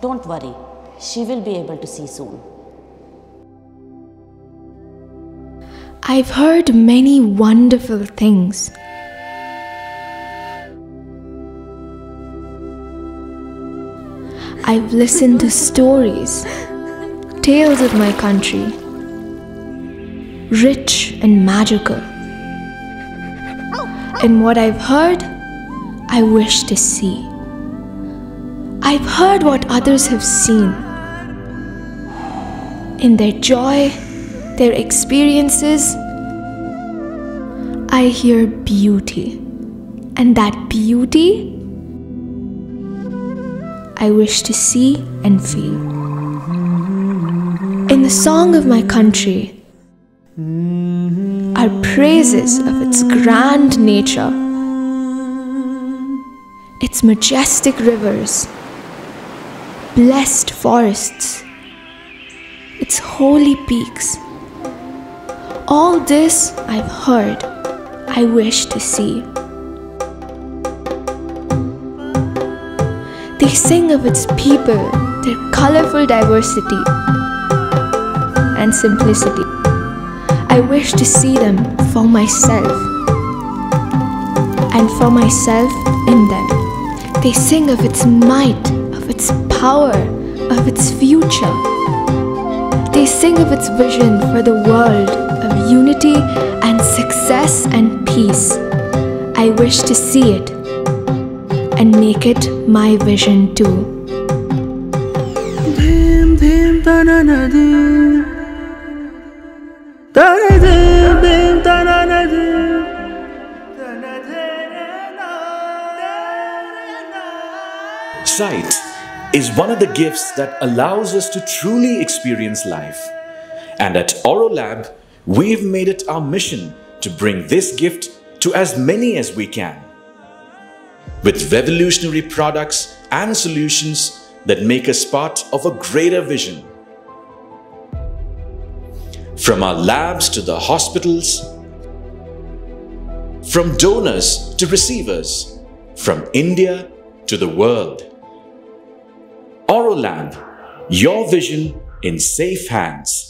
Don't worry, she will be able to see soon. I've heard many wonderful things. I've listened to stories, tales of my country, rich and magical. And what I've heard, I wish to see. I've heard what others have seen. In their joy, their experiences, I hear beauty. And that beauty, I wish to see and feel. In the song of my country are praises of its grand nature, its majestic rivers, blessed forests, its holy peaks. All this I've heard, I wish to see. They sing of its people, their colorful diversity and simplicity. I wish to see them for myself and for myself in them. They sing of its might, of its power, of its future. They sing of its vision for the world of unity and success and peace. I wish to see it and make it my vision too. Sight is one of the gifts that allows us to truly experience life. And at Aurolab, we've made it our mission to bring this gift to as many as we can. With revolutionary products and solutions that make us part of a greater vision. From our labs to the hospitals, from donors to receivers, from India to the world. Aurolab, your vision in safe hands.